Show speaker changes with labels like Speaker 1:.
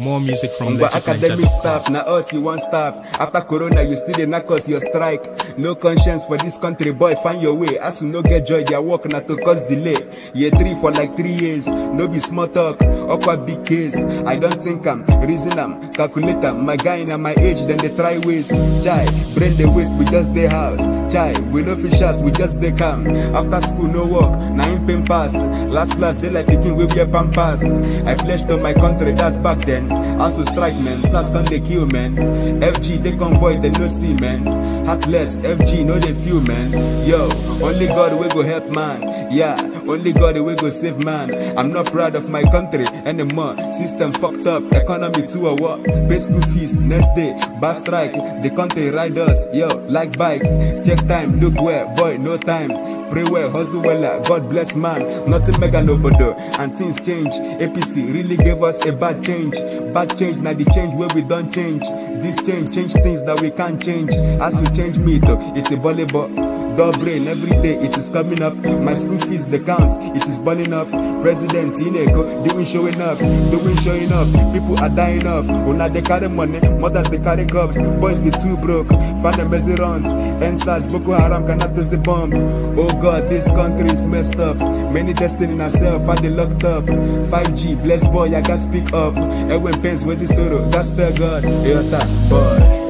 Speaker 1: More music from Legit
Speaker 2: academic staff, na us you want staff. After corona, you still dey knack us your strike. No conscience for this country, boy, find your way. As you no get joy, their work na to cause delay. Year three for like three years, no be small talk. Awkward big case. I don't think I'm reason am, calculate am. My guy na my age, then they try waste. Chai, brain the waste, we just dey house. Chai, we no fish out, we just dey calm. After school, no work, na im pain pass. Last class, they like pikin wey wear pampers. I pledged to my country, that's back then. As we strike, man, SARS come dey kill, man. FG, they convoy, they no see, man. Heartless, FG, no dey feel, man. Yo, only God wey go help, man. Yeah, only God will go save, man. I'm not proud of my country anymore. System fucked up, economy to a what? Pay school fees, next day, bus strike. The country ride us, yo, like bike. Check time, look where, boy, no time. Pray well, hustle well, God bless man. Nothing mega nobodo, and things change. APC really gave us a bad change. Bad change, now the change where we don't change. This change, change things that we can't change. As we change me, though, it's a volleyball. God brain every day it is coming up. My school fees the counts, it is burning off. President Ineko doing showing off, doing show enough. People are dying off. Oh, Una they carry money, mothers they carry cups, boys they too broke. Father messy runs, NSAS Boko Haram cannot do the bomb. Oh God, this country is messed up. Many testing in ourselves, and they locked up. 5G, blessed boy, I can speak up. Ewen Pence, where's the sorrow? That's the God, Yota, boy.